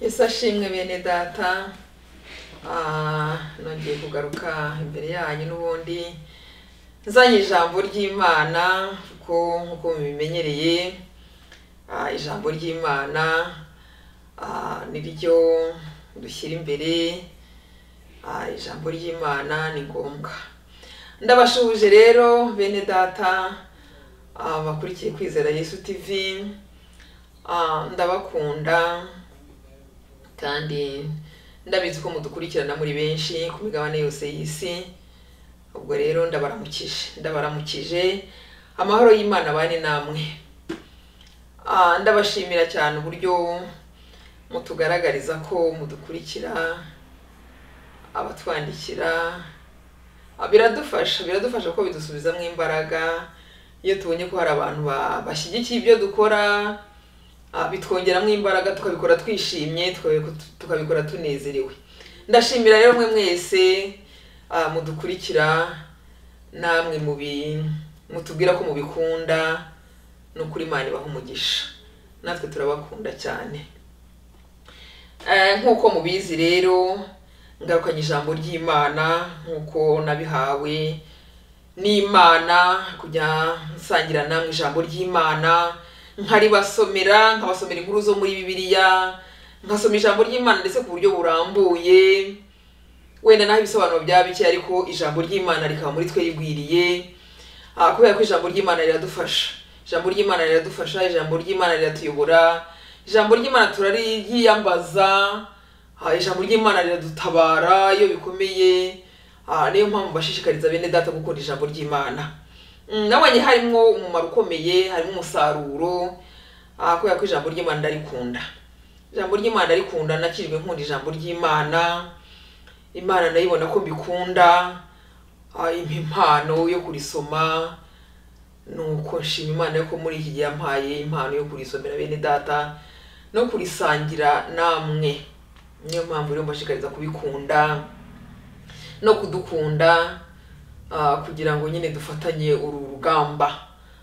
Yesu ashimwe bene data. Ah, nongeye kugaruka imbere yanyu n'ubundi. Nzanye ijambo ry'imana kuko nk'uko mubimenyereye ah, ijambo ry'imana ah, ni ryo dushyira imbere. Ijambo ry'imana ni ngombwa. Ndabashuhuje rero bene data bakurikiye kwizera yesu tv ndabakunda. Kandi ndabizi ko mudukurikirana muri benshi ku migabane yose y'isi ubwo rero ndabaramukije ndabaramukije amahoro y'imana bane namwe. Ah, ndabashimira cyane uburyo mutugaragariza ko mudukurikira abatwandikira Ah, biradufasha biradufasha kuko bidusubizamo imbaraga iyo tubonye ko hari abantu ba- bashyigikiye ibyo dukora bitwongeramo imbaraga tukabikora twishimye tukabi- tukabikora tunezerewe. Ndashimira rero mwe mwese mudukurikira namwe mutubwira ko mubikunda ni ukuri imana ibaha umugisha. Natwe turabakunda cyane. Nk'uko mubizi rero ngarukanye ijambo ry'imana nk'uko nabihawe n'imana kujya nsangira namwe ijambo ry'imana nkaribasomera nkabasomera inkuru zo muri bibiliya nkasoma ijambo ry'imana ndetse ku buryo burambuye. Wenda naho ibisobanuro byaba bike ariko ijambo ry'imana rikaba muri twe rigwiriye. Ah, kubera ko ijambo ry'imana riradufasha. Ijambo ry'imana riradufasha ijambo ry'imana riratuyobora. Ijambo ry'imana turaryiyambaza Ah, ijambo ry'imana riradutabara iyo bikomeye. Ah, niyo mpamvu bashishikariza bene data gukunda ijambo ry'imana. Nabonye harimo umumaro ukomeye harimo umusaruro. Ah, kubera ko ijambo ry'imana ndarikunda. Ijambo ry'imana ndarikunda nakijwe nkunda ijambo ry'imana. Imana ndayibona ko mbikunda. Ah, impa impano yo kurisoma nuko nshima imana yo ko muri iki gihe yampaye impano yo kurisomera bene data no kurisangira namwe. Niyo mpamvu rero mbashishikariza kubikunda no kudukunda. Kugira ngo nyine dufatanye uru rugamba.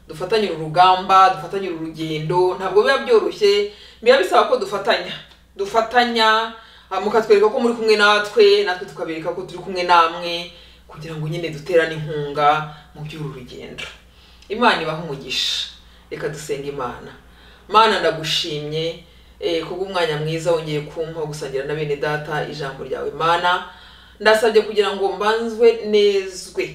Dufatanye uru rugamba dufatanye uru rugendo ntabwo biba byoroshye biba bisaba ko dufatanya. Dufatanya ah, mukatwereka ko muri kumwe natwe natwe tukabereka ko turi kumwe namwe kugira ngo nyine duterane inkunga mu by'uru rugendo. Imana ibaha umugisha. Reka dusenga imana. Mana ndagushimye eh, kubw'umwanya mwiza wongeye kumpa gusangira na bene data ijambo ryawe. Mana ndasabye kugira ngo mbanzwe nezwe.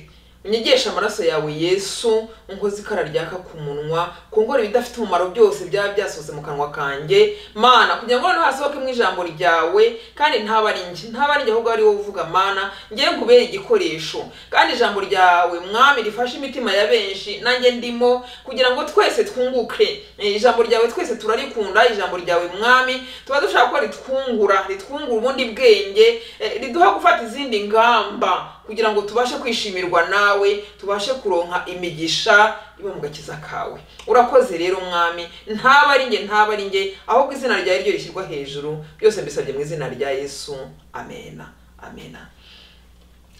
Unyegeshe amaraso yawe yesu unkoze ikara ryaka ku munwa kungora ibidafite umumaro byose byaba byasohotse mu kanwa kanjye. Mana kugira ngo noneho hasohokemo ijambo ryawe kandi ntaba ari njye ntaba ari njye ahubwo ari wowe uvuga mana ngewe nkubere igikoresho. Kandi ijambo ryawe mwami rifashe imitima ya benshi nanjye ndimo kugira ngo twese twunguke. Eh, ijambo ryawe twese turarikunda ijambo ryawe mwami tuba dushaka ko ritwungura ritwungura ubundi bwenge eh, riduha gufata izindi ngamba. Kugira ngo tubashe kwishimirwa nawe tubashe kuronka imigisha iba mu gakiza kawe. Urakoze rero mwami. Ntaba ari njye ntaba ari njye ahubwo izina ryawe ryo rishyirwa hejuru. Byose mbisabye mu izina rya yesu. Amena. Amena.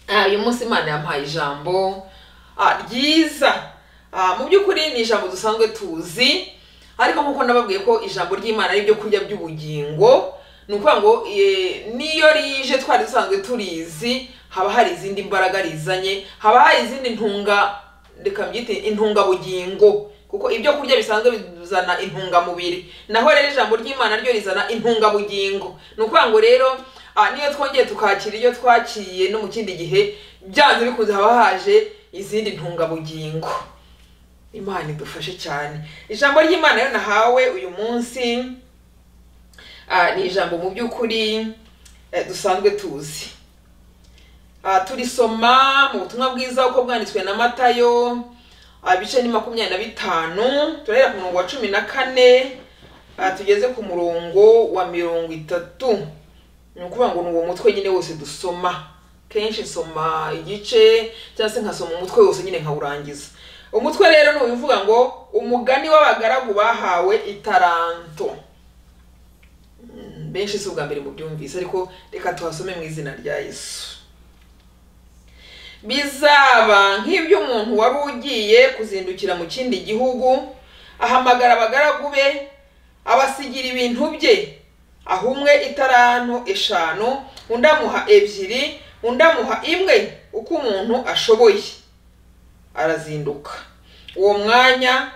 Ah, uyu munsi imana yampaye ijambo. Ah, ryiza. Ah, mu by'ukuri ni ijambo dusanzwe tuzi ariko nk'uko nababwiye ko ijambo ry'imana ari ibyo kurya by'ubugingo ni ukuvuga ngo eh, niyo rije twari dusanzwe turizi haba hari izindi mbaraga rizanye haba hari izindi ntunga reka mbyite intungabugingo kuko ibyo kurya bisanzwe bizana intungamubiri. Naho rero ijambo ry'imana ryo rizana intungabugingo ni ukuvuga ngo rero niyo twongeye tukakira iyo twakiriye no mu kindi gihe byanze bikunze haba haje izindi ntungabugingo imana idufashe cyane. Ijambo ry'imana rero nahawe uyu munsi ni ijambo mu by'ukuri eh, dusanzwe tuzi. Turisoma mu butumwa bwiza uko bwanditswe na matayo ah, ibice ni makumyabiri na bitanu turahera ku murongo wa cumi na kane ah, tugeze ku murongo wa mirongo itatu. Ni ukuvuga ngo ni uwo mutwe nyine wose dusoma. Kenshi nsoma igice cyangwa se nkasoma umutwe wose nyine nkawurangiza. Umutwe rero ni ubivuga ngo umugani w'abagaragu bahawe itaranto Mm, benshi si ubwa mbere mubyumvise ariko reka tuhasome mu izina rya yesu. Bizaba nk'iby'umuntu wari ugiye kuzindukira mu kindi gihugu ahamagara abagaragu be abasigira ibintu bye. Aha umwe itaranto eshanu undi amuha ebyiri undi amuha imwe uko umuntu ashoboye. Arazinduka. Uwo mwanya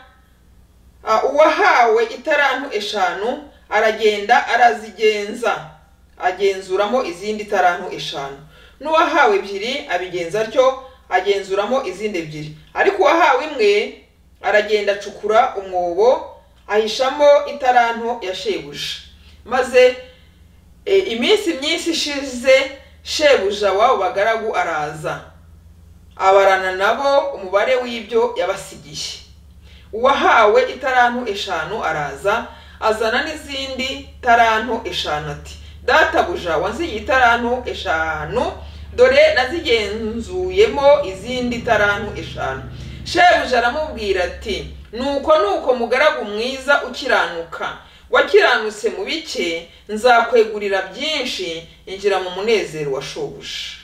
ah, uwahawe itaranto eshanu aragenda arazigenza. Agenzuramo izindi taranto eshanu. N'uwahawe ebyiri abigenza atyo agenzuramo izindi ebyiri. Ariko uwahawe imwe aragenda acukura umwobo ahishamo itaranto ya shebuja. Maze e, iminsi myinshi ishize shebuja w'abo bagaragu araza. Abarana nabo umubare w'ibyo yabasigiye. Uwahawe itaranto eshanu araza azana n'izindi taranto eshanu ati databuja wansigiye itaranto eshanu? Dore nazigenzuyemo izindi taranto eshanu. Shebuja aramubwira ati nuko nuko mugaragu mwiza ukiranuka. Wakiranutse mu bike nzakwegurira byinshi injira mu munezero wa shobuja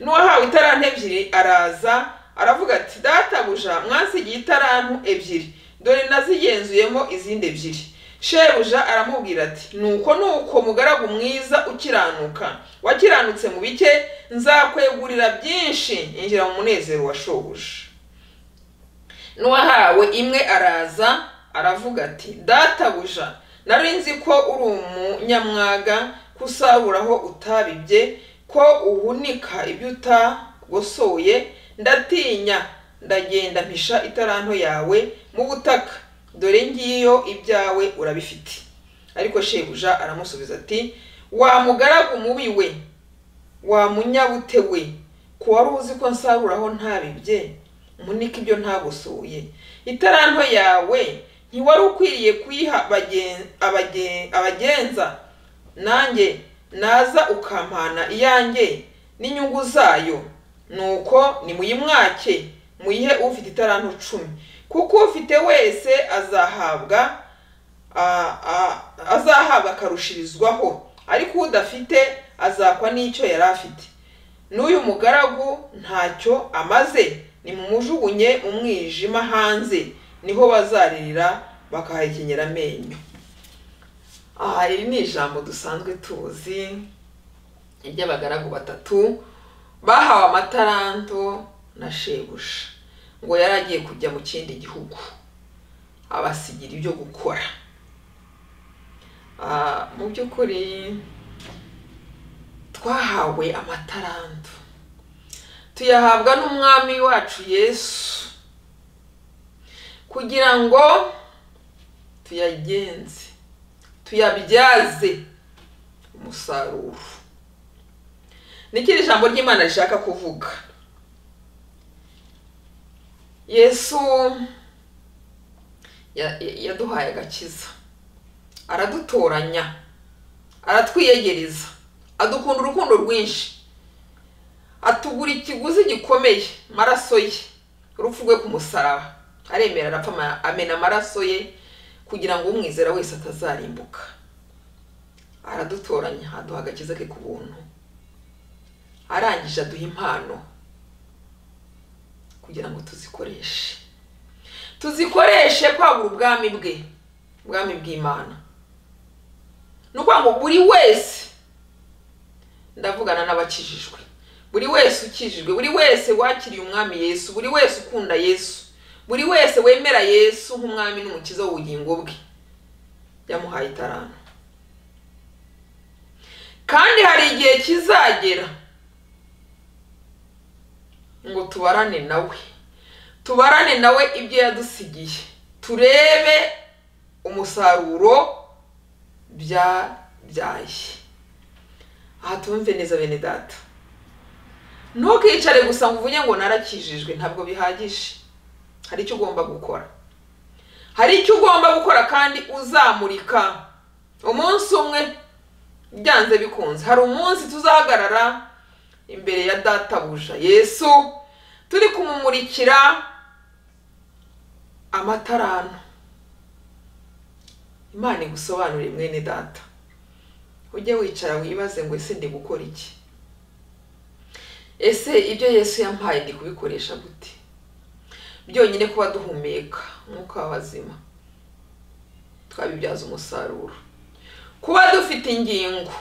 n'uwahawe itaranto ebyiri araza aravuga ati databuja mwansigiye itaranto ebyiri. Dore nazigenzuyemo izindi ebyiri. Shebuja aramubwira ati nuko nuko mugaragu mwiza ukiranuka wakiranutse mu bike nzakwegurira byinshi injira mu munezero wa shobuja n'uwahawe imwe araza aravuga ati databuja nari nzi ko uri umunyamwaga ko utabibye ko uhunika ibyo utagosoye ndatinya ndagenda mpisha itaranto yawe mu butaka. Dore ngiyo ibyawe urabifite. Ariko shebuja aramusubiza ati wa mugaragu mubi we? Wa munyabute we? Ko wari uzi ko nsaruraho ntabibye? Munike ibyo ntagosoye. Itaranto yawe ntiwari ukwiriye kuyiha abagen- abagen- abagenza? Nanjye naza ukampana iyanjye n'inyungu zayo. Nuko nimuyimwake muyihe ufite itaranto cumi. Kuko ufite wese azahabwa azahabwa akarushirizwaho. Ariko udafite azakwa n'icyo yari afite. N'uyu mugaragu ntacyo amaze. Nimumujugunye mu mwijima hanze. Niho bazaririra bakahakenyera amenyo. Aha iri ni ijambo dusanzwe tuzi iry'abagaragu batatu. Bahawe amataranto na shebuja. Ngo yari agiye kujya mu kindi gihugu abasigira ibyo gukora. Ah, mu by'ukuri twahawe amataranto. Tuyahabwa n'umwami wacu yesu kugira ngo tuyagenze tuyabyaze umusaruro. Nikiri ijambo ry'imana rishaka kuvuga. Yesu ya- ya- yaduhaye agakiza. Aradutoranya. Aratwiyegereza adukunda urukundo rwinshi. Atugura ikiguzi gikomeye amaraso ye. Urupfu rwe ku musaraba. Aremera arapfa amena amaraso ye kugira ngo umwizera wese atazarimbuka. Aradutoranya aduha agakiza ke ku buntu. Arangije aduha impano. Kugira ngo tuzikoreshe. Tuzikoreshe kwagura ubwami bwe ubwami bw'imana. Ni ukuvuga ngo buri wese ndavugana n'abakijijwe. Buri wese ukijijwe buri wese wakiriye umwami yesu buri wese ukunda yesu buri wese wemera yesu nk'umwami n'umukiza w'ubugingo bwe yamuhaye itaranto kandi hari igihe kizagera ngo tubarane nawe. Tubarane nawe ibyo yadusigiye. Turebe umusaruro byabyaye aha tumve neza bene data. Ntukicare gusa ngo uvuge ngo narakijijwe ntabwo bihagije. Hari icyo ugomba gukora. Hari icyo ugomba gukora kandi uzamurika. Umunsi umwe byanze bikunze. Hari umunsi tuzahagarara imbere ya databuja yesu turi kumumurikira amatarano. Imana igusobanurire mwene data. Ujye wicara wibaze ngo ese ndi gukora iki? Ese ibyo yesu yampaye ndi kubikoresha gute? Byonyine kuba duhumeka umwuka w'abazima. Twabibyaza umusaruro. Kuba dufite ingingo.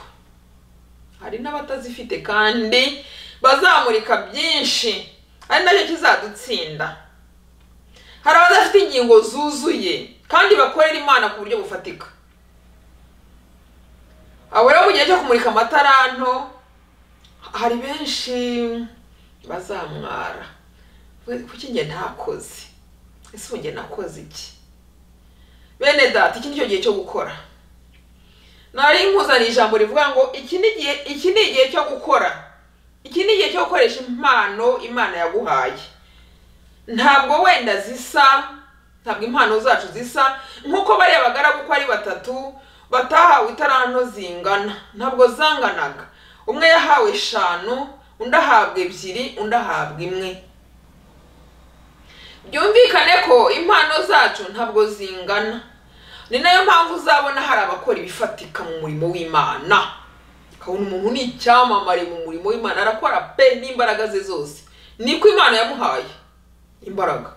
Hari n'abatazifite kandi bazamurika byinshi ari na cyo kizadutsinda. Hari abadafite ingingo zuzuye kandi bakorera imana ku buryo bufatika. Abo rero mu gihe cyo kumurika amataranto hari benshi bazamwara. Kuki njye ntakoze? Ese ubu njye nakoze iki? Bene data iki ni cyo gihe cyo gukora. Nari nkuzaniye ijambo rivuga ngo iki ni igihe iki ni igihe cyo gukora. Iki ni igihe cyo gukoresha impano imana yaguhaye. Ntabwo wenda zisa ntabwo impano zacu zisa nk'uko bariya bagaragu uko ari batatu batahawe itaranto zingana. Ntabwo zanganaga. Umwe yahawe eshanu undi ahabwa ebyiri undi ahabwa imwe. Byumvikane ko impano zacu ntabwo zingana. Ni na yo mpamvu uzabona hari abakora ibifatika mu murimo w'imana. Ukabona umuntu ni icyamamare mu murimo w'imana arakora pe n'imbaraga ze zose. Niko imana yamuhaye. Imbaraga.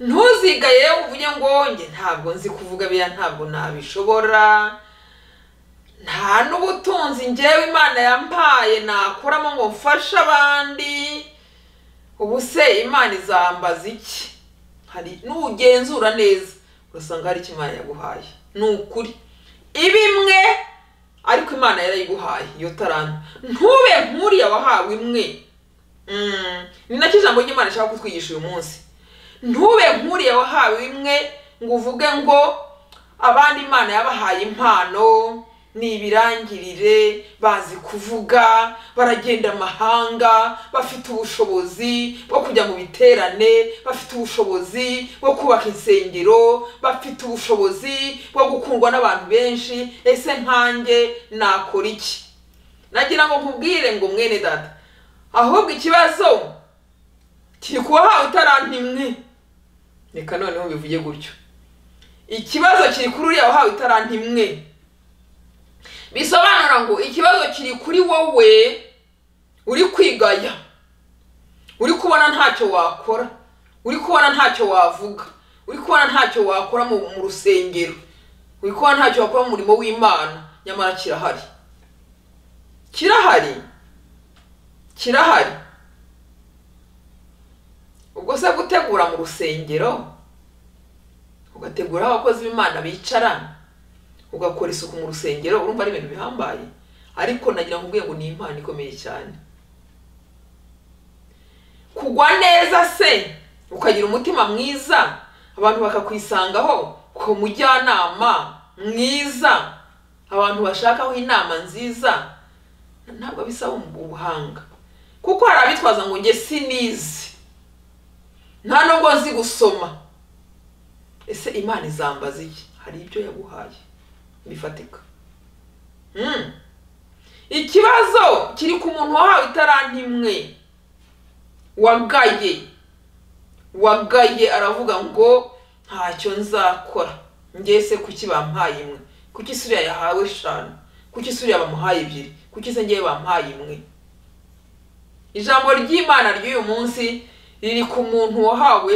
Ntuzigaye uvuge ngo njye ntabwo nzi kuvuga biriya ntabwo nabishobora. Nta n'ubutunzi ngewe imana yampaye nakuramo ngo mfashe abandi. Ubu se imana izambaza iki? Hari n'ugenzura neza. Urasanga hari icyo imana yaguhaye. Ni ukuri. Ibimwe ariko imana yarayiguhaye iyo taranta ntube nk'uriya wahawe imwe. Ni na cyo ijambo ry'imana ishaka kutwigisha uyu munsi. Ntube nk'uriya wahawe imwe ngo uvuge ngo abandi imana yabahaye impano. Ni ibirangirire bazi kuvuga baragenda amahanga bafite ubushobozi bwo kujya mu biterane bafite ubushobozi bwo kubaka insengero bafite ubushobozi bwo gukundwa n'abantu benshi ese nkanjye nakora iki? Nagira ngo nkubwire ngo mwene data ahubwo ikibazo kiri ku wahawe itaranti imwe reka noneho bivuge gutyo. Ikibazo kiri kuri uriya wahawe itaranti imwe bisobanura ngo ikibazo kiri kuri wowe uri kwigaya. Uri kubona ntacyo wakora. Uri kubona ntacyo wavuga. Uri kubona ntacyo wakora mu rusengero. Uri kubona ntacyo wakora mu murimo w'imana. Nyamara kirahari. Kirahari. Kirahari. Ubwo se gutegura mu rusengero ugategura abakozi b'imana bicara ugakora isuku mu rusengero urumva ari ibintu bihambaye. Ariko nagira ngo ngo ni impano ikomeye cyane. Kugwa neza se ukagira umutima mwiza. Abantu bakakwisangaho ku mujyanama mwiza. Abantu bashakaho inama nziza. Ntabwo bisaba ubuhanga. Kuko hari abitwaza ngo njye sinizi. Nta nubwo nzi gusoma. Ese imana izambaza iki? Hari ibyo yaguhaye. Bifatika ikibazo kiri ku muntu wahawe itaranti imwe. Wagaye. Wagaye aravuga ngo ntacyo nzakora. Ngese kuki bampaye imwe? Kuki isuriya yahawe eshanu? Kuki isuriya bamuhaye ebyiri? Kuki se ngewe bampaye imwe? Ijambo ry'imana ry'uyu munsi riri ku muntu wahawe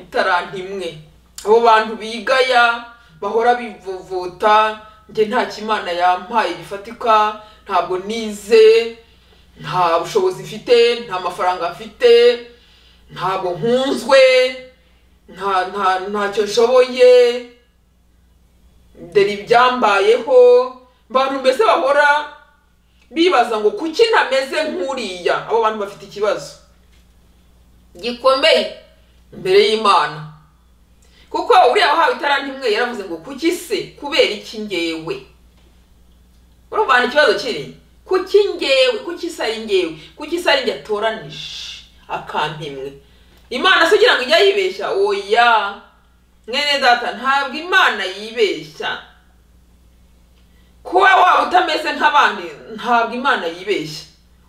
itaranti imwe. Abo bantu bigaya bahora bivuvuta njye nta kimana yampaye gifatika ntabwo nize nta bushobozi mfite nta mafaranga mfite ntabwo nkunzwe ntacyo nshoboye. Dore ibyambayeho abantu mbese bahora bibaza ngo kuki ntameze nk'uriya? Abo bantu bafite ikibazo. Gikomeye. Imbere y'imana. Kuko uriya wahawe itaranti imwe yaravuze ngo kuki se? Kubera iki ngewe? Urumva ikibazo kiri? Kuki ngewe? Kuki se ari ngewe? Kuki se ari njye atoranije. Imana se ugira ngo ijya yibeshya oya. Mwene data ntabwo imana yibeshya. Kuba waba utameze nk'abandi ntabwo imana yibeshya.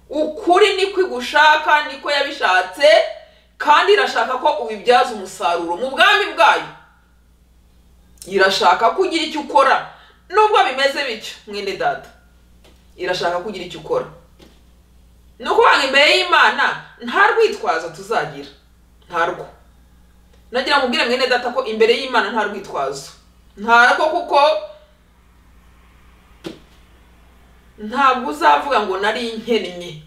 Ukuri niko igushaka niko yabishatse. Kandi irashaka ko ubibyaza umusaruro mu bwami bwayo. Irashaka ko ugira icyo ukora nubwo bimeze bityo mwene data. Irashaka ko ugira icyo ukora. Ni ukuvuga imbere y'imana nta rwitwazo tuzagira. Ntarwo nagira ngo ubwire mwene data ko imbere y'imana nta rwitwazo. Ntarwo kuko ntabwo uzavuga ngo nari nkennye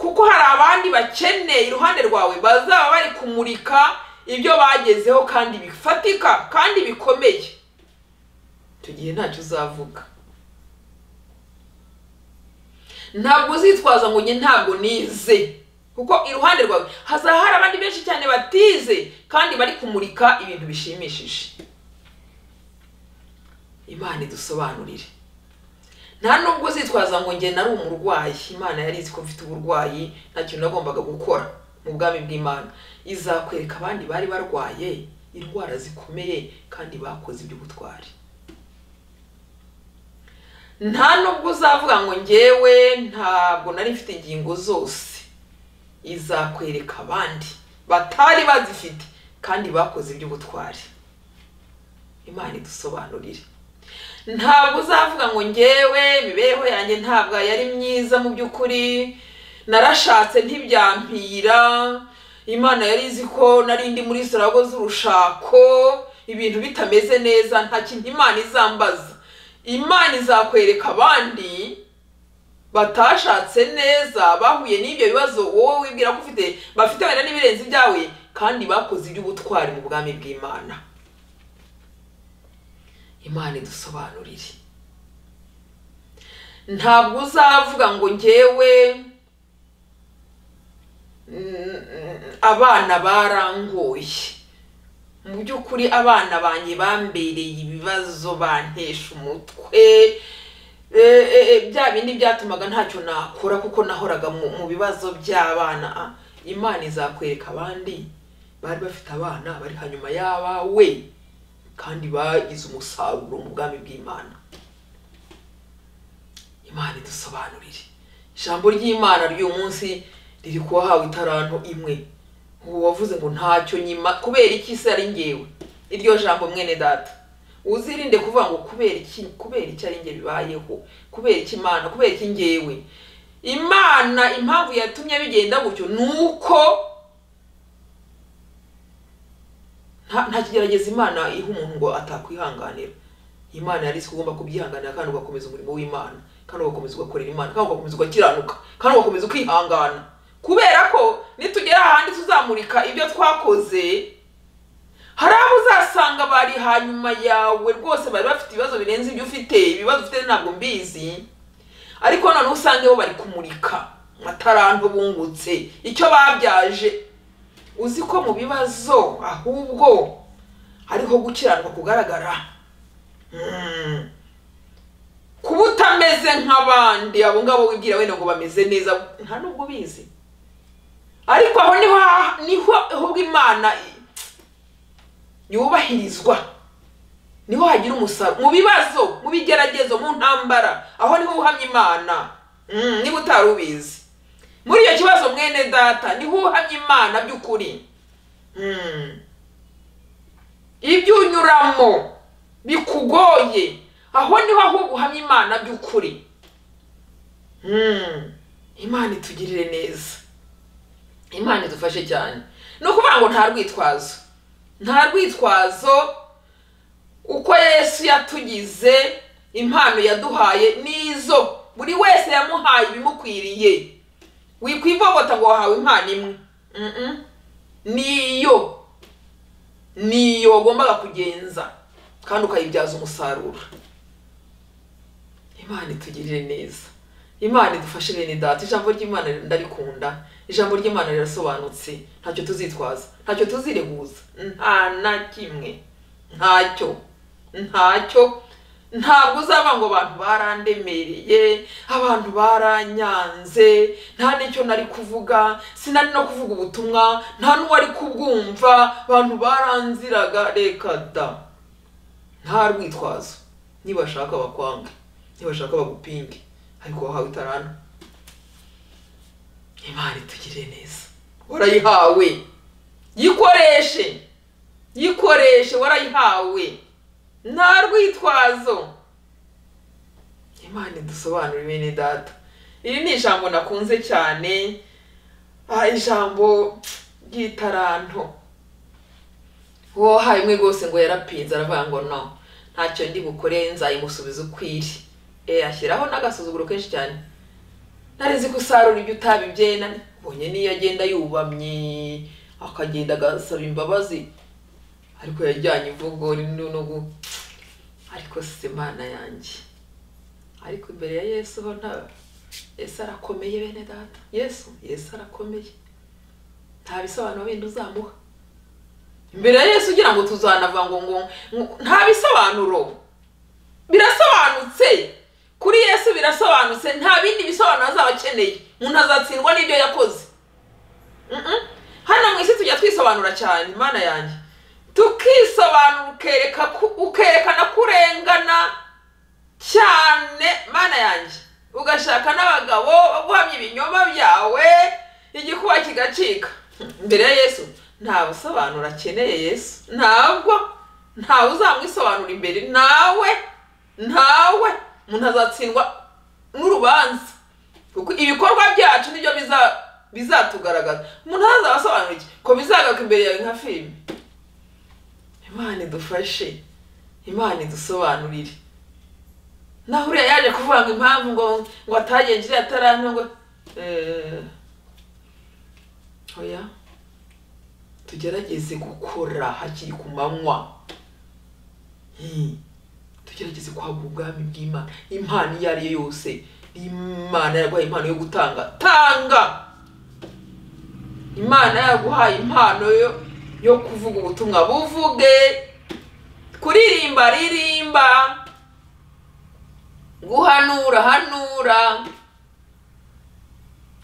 kuko hari abandi bakeneye iruhande rwawe bazaba bari kumurika ibyo bagezeho kandi bifatika kandi bikomeye. Icyo gihe ntacyo uzavuga. Ntabwo uzitwaza ngo njye ntabwo nize. Kuko iruhande rwawe hazaba hari abandi benshi cyane batize kandi bari kumurika ibintu bishimishije. Imana idusobanurire. Nta nubwo uzitwaza ngo njye nari umurwayi imana yari izi ko mfite uburwayi nta kintu nagombaga gukora mu bwami bw'imana. Izakwereka abandi bari barwaye indwara zikomeye kandi bakoze iby'ubutwari. Nta nubwo uzavuga ngo njyewe ntabwo nari mfite ingingo zose. Izakwereka abandi batari bazifite kandi bakoze iby'ubutwari. Imana idusobanurire. Ntabwo uzavuga ngo njyewe imibereho yanjye ntabwo yari myiza mu by'ukuri. Narashatse ntibyampira. Imana yari izi ko nari ndi muri sarago z'urushako. Ibintu bitameze neza nta kintu imana izambaza. Imana izakwereka abandi batashatse neza bahuye n'ibyo bibazo wowe wibwira ko ufite bafite wenda n'ibirenze ibyawe kandi bakoze iby'ubutwari mu bwami bw'imana. Imana idusobanurire. Ntabwo uzavuga ngo njyewe abana barangoye. Mu by'ukuri abana banjye bambereye ibibazo bantesha umutwe. Bya bindi byatumaga ntacyo nakora kuko nahoraga mu bibazo by'abana. Imana izakwereka abandi bari bafite abana bari hanyuma y'abawe. Kandi bagize umusaruro mu bwami bw'imana. Imana idusobanurire. Ijambo ry'imana ry'uyu munsi riri kuwahawe itaranto imwe. Ubu wavuze ngo ntacyo nyima kubera iki se ari ngewe iryo jambo mwene data. Uzirinde kuvuga ngo kubera iki kubera iki ari nge bibayeho? Kubera iki imana kubera iki ngewe imana impamvu yatumye bigenda gutyo ni uko nta kigerageza imana iha umuntu ngo atakwihanganira. Imana yari ko ugomba kubyihanganira kandi ugakomeza umurimo w'imana kandi ugakomeza ugakorera imana kandi ugakomeza ugakiranuka kandi ugakomeza ukihangana. Kubera ko nitugera ahandi tuzamurika ibyo twakoze hari abo uzasanga bari hanyuma yawe rwose bari bafite ibibazo birenze ibyo ufite. Ibibazo ufite ntabwo mbizi ariko noneho usange bo bari kumurika. Mataranto bungutse icyo babyaje uzi ko mu bibazo ahubwo hariho gukiranuka kugaragara. Kuba utameze nk'abandi abo ngabo wibwira wenda ngo bameze neza nta nubwo ubizi. Ariko aho ni ho ahubwo imana yubahirizwa. Niho hagira umusaruro mu bibazo mu bigeragezo mu ntambara aho ni ho uhamya imana. Niba utari ubizi. Muri icyo kibazo mwene data ni ho uhamya imana by'ukuri. Ibyo unyuramo bikugoye. Aho ni ho ahubwo uhamya imana by'ukuri. Imana itugirire neza. Imana idufashe cyane. Ni ukuvuga ngo nta rwitwazo. Nta rwitwazo. Uko yesu yatugize impano yaduhaye n'izo buri wese yamuhaye ibimukwiriye. Wikwivovota ngo wahawe impano imwe niyo. Niyo wagombaga kugenza kandi ukayibyaza umusaruro imana itugirire neza. Imana idufashe bene data ijambo ry'imana ndarikunda. Ijambo ry'imana rirasobanutse. Ntacyo tuzitwaza. Ntacyo tuzireguza nta na kimwe. Ntacyo. Ntacyo. Ntabwo uzaba ngo abantu barandemereye abantu baranyanze nta n'icyo nari kuvuga sinari no kuvuga ubutumwa nta n'uwari kubwumva abantu baranziraga reka da. Nta rwitwazo. Nibashaka bakwange nibashaka bagupinge ariko wahawe itarana imana itugire neza. Warayihawe. Yikoreshe. Yikoreshe warayihawe. Nta rwitwazo imana idusobanurire bene data iri ni ijambo nakunze cyane ijambo ry'itaranto wahaye imwe rwose ngo yarapinze aravuga ngo no ntacyo ndi bukore nzayimusubiza ukwiri eh ashyiraho n'agasuzuguro kenshi cyane nari nzi ko usarura ibyo utabibye nani ubonye niyo agenda yubamye akagenda agasaba imbabazi ariko yajyanye imvugo n'unugu ariko si imana yanjye. Ariko imbere ya yesu ho nta yesu arakomeye bene data. Yesu yesu arakomeye. Nta bisobanuro bindi uzamuha. Imbere ya yesu ugira ngo tuzanava ngo ngo nta bisobanuro. Birasobanutse. Kuri yesu birasobanutse. Nta bindi bisobanuro azaba akeneye. Umuntu azatsindwa n'ibyo yakoze. Hano mu isi tujya twisobanura cyane imana yanjye. Tukisobanura ukerekana ko urengana cyane mana yanjye. Ugashaka n'abagabo bo guhamya ibinyoma byawe igikuba kigacika. Imbere ya yesu nta busobanuro akeneye yesu. Ntabwo ntawe uzamwisobanura imbere. Nawe ntawe umuntu azatsindwa n'urubanza. Kuko ibikorwa byacu ni byo biza- bizatugaragaza umuntu azaba asobanura iki? Ko bizagaruka imbere yawe nka filime imana idufashe. Imana idusobanurire. Naho uriya yaje kuvuga ngo impamvu ngo ngo atagenje iriya taranto ngo eh, oya tugerageze gukora hakiri ku manywa. Hmm. tugerageze kwagura ubwami bw'imana. Impano iyo ari yo yose imana yaguhaye impano yo gutanga tanga! Imana yaguhaye impano yo yo kuvuga ubutumwa buvuge kuririmba ririmba guhanura hanura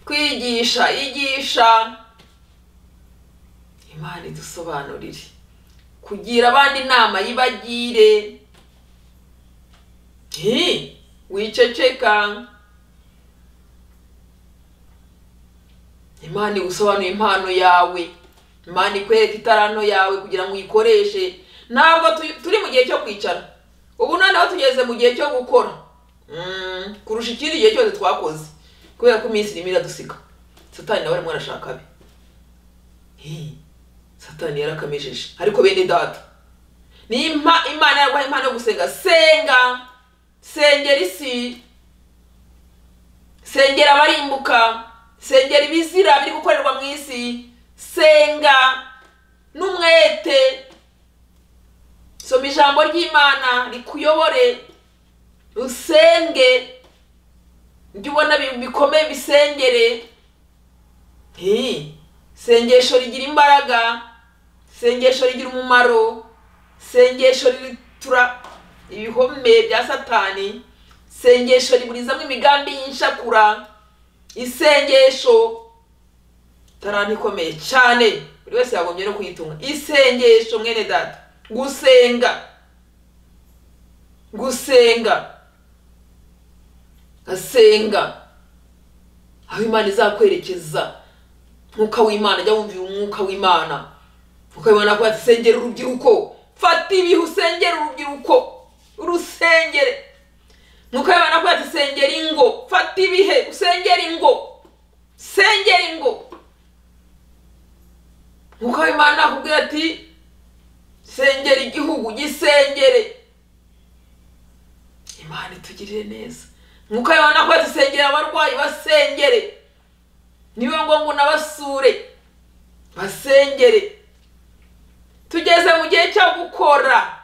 kwigisha igisha. Imana idusobanurire. Kugira abandi inama yibagire wiceceka. Imana igusobanurira impano yawe. Imana ikwereka itaranto yawe kugira ngo uyikoreshe. Ntabwo tu- turi mu gihe cyo kwicara ubu noneho tugeze mu gihe cyo gukora. Mm, kurusha ikindi gihe cyose twakoze. Kubera ko iminsi irimo iradusiga. Satani nawe arimo arashaka Hi, satani yarakamejeje ariko bene data nimba imana yaguhaye impano yo gusenga. Senga! Sengera isi. Sengera abarimbuka. Sengera ibizira biri gukorerwa mu isi. Senga n'umwete. Soma ijambo ry'imana rikuyobore usenge ibyo ubona bi- bikomeye bisengere. Sengesho rigira imbaraga sengesho rigira umumaro sengesho ritura ibihome bya satani sengesho riburizamo imigambi y'inshakura isengesho taranti ikomeye cyane. Buri wese yagombye no kuyitunga. Isengesho mwene data. Gusenga. Gusenga. Gasenga. Aho imana izakwerekeza. Mwuka w'imana jya wumvira umwuka w'imana. Ukabibona ko ati sengera urubyiruko. Fata ibihe usengera urubyiruko. Urusengere. Mwuka w'imana ko sengera ingo. Fata ibihe usengera ingo. Sengera ingo. Mwuka w'imana akubwira ati sengera igihugu gisengere. Imana itugirire neza. Mwuka w'imana ko ati sengera abarwayi basengere. Niba ngombwa unabasure basengere. Tugeze mu gihe cyo gukora.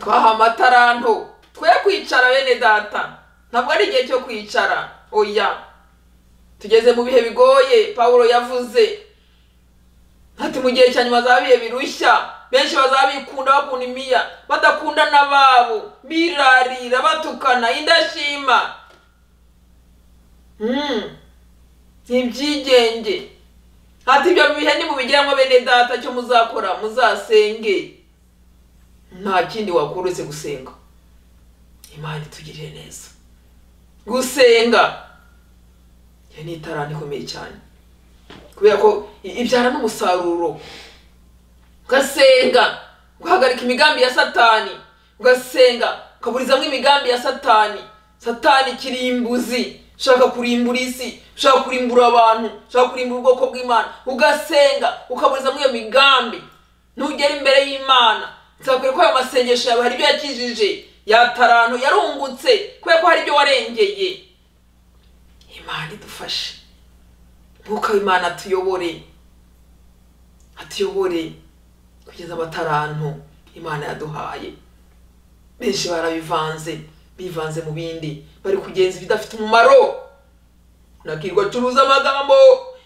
Twaha amataranto. Twe kwicara bene data. Ntabwo ari igihe cyo kwicara. Oya. Tugeze mu bihe bigoye pawulo yavuze. Mu gihe cya nyuma za bihe birushya benshi bazaba bikunda bakunda imiya badakunda n'ababo birarira batukana indashima Mm. ntibyigenge ati ibyo bihe nimubigiramo bene data cyo muzakora muzasenge. Nta kindi wakora uretse gusenga. Imana itugirire neza gusenga. Iyo ni itarani ikomeye cyane kubera ko ibyara n'umusaruro. Ugasenga ugahagarika imigambi ya satani. Ugasenga ukaburizamo imigambi ya satani. Satani kirimbuzi ushaka kurimbura isi ushaka kurimbura abantu ushaka kurimbura ubwoko bw'imana. Ugasenga ukaburizamo iyo migambi. Ntugere imbere y'imana. Nzakwereka ko ayo masengesho yawe hari ibyo yakijije. Ya taranto yarungutse kubera ko hari ibyo warengeye. Imana idufashe. Mwuka w'imana atuyobore atuyobore kugeza amataranto imana yaduhaye. Benshi barabivanze bivanze mu bindi. Bari kugenza ibidafite umumaro. Nakirwa acuruza amagambo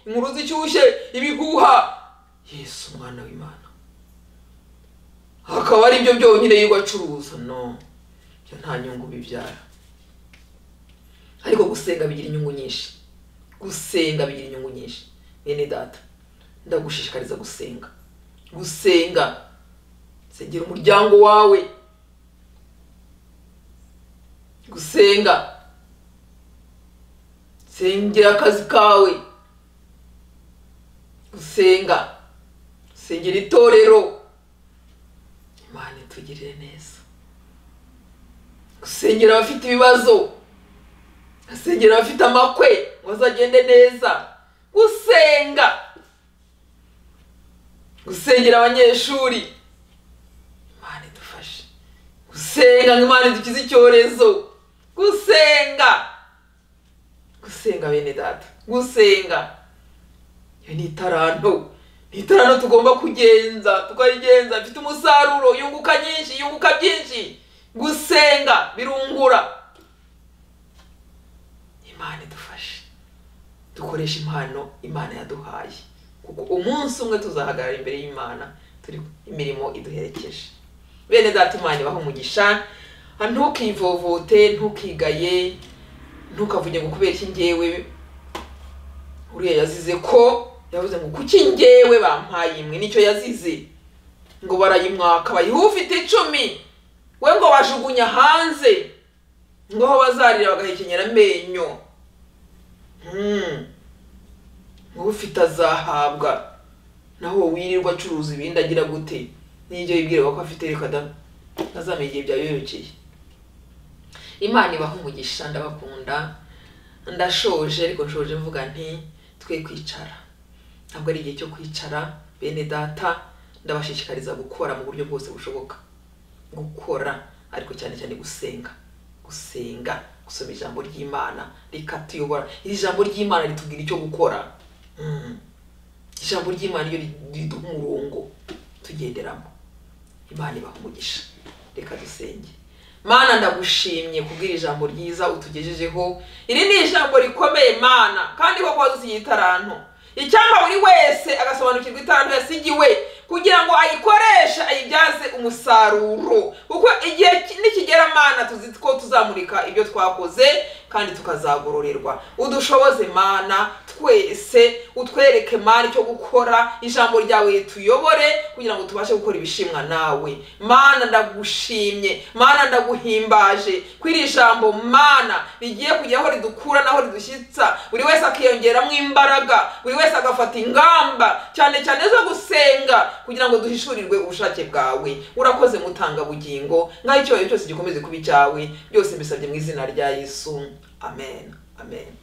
inkuru zishyushye ibihuha yesu umwana w'imana. Akaba ari byo byonyine yirirwa acuruza. No byo nta nyungu bibyara. Ariko gusenga bigira inyungu nyinshi. Gusenga bigira inyungu nyinshi. Bene data. Ndagushishikariza gusenga. Gusenga. Sengera umuryango wawe. Gusenga. Sengera akazi kawe. Gusenga. Sengera itorero. Imana itugirire neza. Gusengera abafite ibibazo. Gusengera abafite amakwe ngo azagende neza. Gusenga. Gusengera abanyeshuri. Imana idufashe. Gusenga ngo imana idukize icyorezo. Gusenga. Gusenga bene data. Gusenga. Iyo ni itaranto ni itaranto tugomba kugenza tukayigenza ifite umusaruro. Yunguka nyinshi yunguka byinshi. Gusenga birungura. Imana idufashe. Dukoresha impano imana yaduhaye. Kuko umunsi umwe tuzahagarara imbere y'imana turi imirimo iduherekeje. Bene data imana ibaha umugisha. Ntukivovote ntukigaye ntukavuge ngo kubera iki ngewe uriya yazize ko yavuze ngo kuki ngewe bampaye imwe? Nicyo yazize. Ngo barayimwaka bayiha ufite icumi? We ngo bajugunya hanze. Ngo aho bazarira bagahekenyera amenyo ufite azahabwa naho wirirwa acuruza ibindi agira gute? N'ibyo yibwira ko afite reka da ntazamenye igihe byayoyokeye. Imana ibaha umugisha ndabakunda ndashoje ariko nshoje mvuga nti twe kwicara. Ntabwo ari igihe cyo kwicara bene data ndabashishikariza gukora mu buryo bwose bushoboka. Gukora ariko cyane cyane gusenga. Gusenga. Gusoma ijambo ry'imana rikatuyobora iri jambo ry'imana ritubwira icyo gukora. Ijambo ry'imana iyo riduha umurongo tugenderamo. Imana ibaha umugisha. Reka dusenge. Mana ndagushimye kubwira ijambo ryiza utugejejeho. Iri ni ijambo rikomeye mana kandi koko wadusigiye itaranto. Icyamba buri wese agasobanukirwa itaranto yasigiwe kugira ngo ayikoreshe ayibyaze umusaruro. Kuko igihe nikigera mana tuzi ko tuzamurika ibyo twakoze kandi tukazagororerwa. Udushoboze mana twese utwereke mana icyo gukora. Ijambo ryawe rituyobore kugira ngo tubashe gukora ibishimwa nawe. Mana ndagushimye. Mana ndaguhimbaje. Ko iri jambo mana rigiye kujya aho ridukura n'aho ridushyitsa. Buri wese akiyongeramo imbaraga. Buri wese agafata ingamba. Cyane cyane zo gusenga kugira ngo duhishurirwe ubushake bwawe. Urakoze mutanga bugingo nk'aho icyubahiro cyose gikomeze kuba icyawe. Byose mbisabye mu izina rya yesu. Amen. Amen